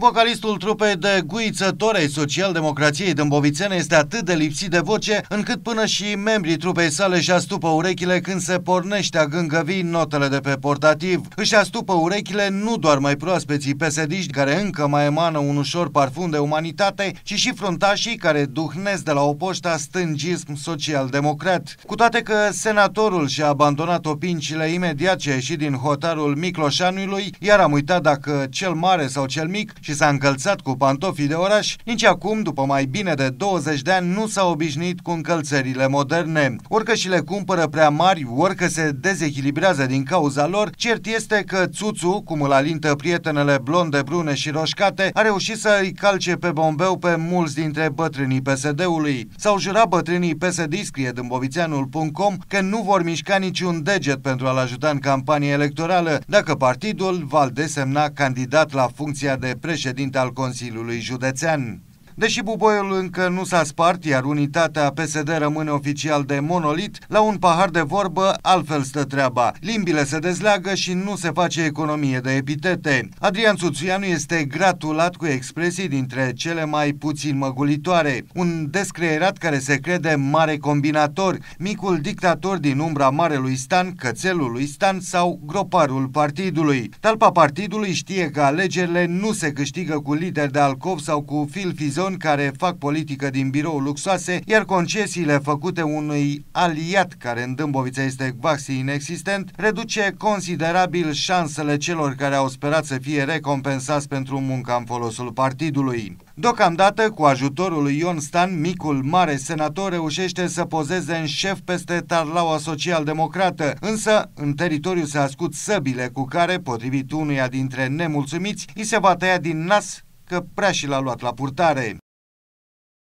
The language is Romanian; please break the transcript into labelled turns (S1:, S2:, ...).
S1: Vocalistul trupei de Guiță Torei Social-Democrației Dâmbovițene este atât de lipsit de voce, încât până și membrii trupei sale își astupă urechile când se pornește a gângăvi notele de pe portativ. Își astupă urechile nu doar mai proaspeții pesediști care încă mai emană un ușor parfum de umanitate, ci și fruntașii care duhnesc de la o poșta stângism social-democrat. Cu toate că senatorul și-a abandonat opincile imediat ce a ieșit din hotarul Micloșanului, iar am uitat dacă cel mare sau cel mic și s-a încălțat cu pantofii de oraș, nici acum, după mai bine de 20 de ani, nu s-a obișnuit cu încălțările moderne. Orică și le cumpără prea mari, orică se dezechilibrează din cauza lor, cert este că Țuțu, cum îl alintă prietenele blonde, brune și roșcate, a reușit să îi calce pe bombeu pe mulți dintre bătrânii PSD-ului. S-au jurat bătrânii PSD, scrie dâmbovițeanul.com, că nu vor mișca niciun deget pentru a-l ajuta în campanie electorală, dacă partidul va desemna candidat la funcția de președinte președinte al Consiliului Județean. Deși buboiul încă nu s-a spart, iar unitatea PSD rămâne oficial de monolit, la un pahar de vorbă altfel stă treaba. Limbile se dezleagă și nu se face economie de epitete. Adrian Țuțuianu este gratulat cu expresii dintre cele mai puțin măgulitoare. Un descreierat care se crede mare combinator, micul dictator din umbra Marelui Stan, cățelul lui Stan sau groparul partidului. Talpa partidului știe că alegerile nu se câștigă cu lideri de alcov sau cu fil fizon persoani care fac politică din birou luxoase, iar concesiile făcute unui aliat care în Dâmbovița este quasi inexistent, reduce considerabil șansele celor care au sperat să fie recompensați pentru munca în folosul partidului. Deocamdată, cu ajutorul lui Ion Stan, micul mare senator reușește să pozeze în șef peste tarlaua social-democrată, însă în teritoriu se ascut săbile cu care, potrivit unuia dintre nemulțumiți, îi se va tăia din nas că prea și l-a luat la purtare.